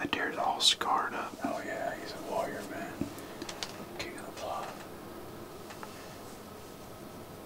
That deer's all scarred up.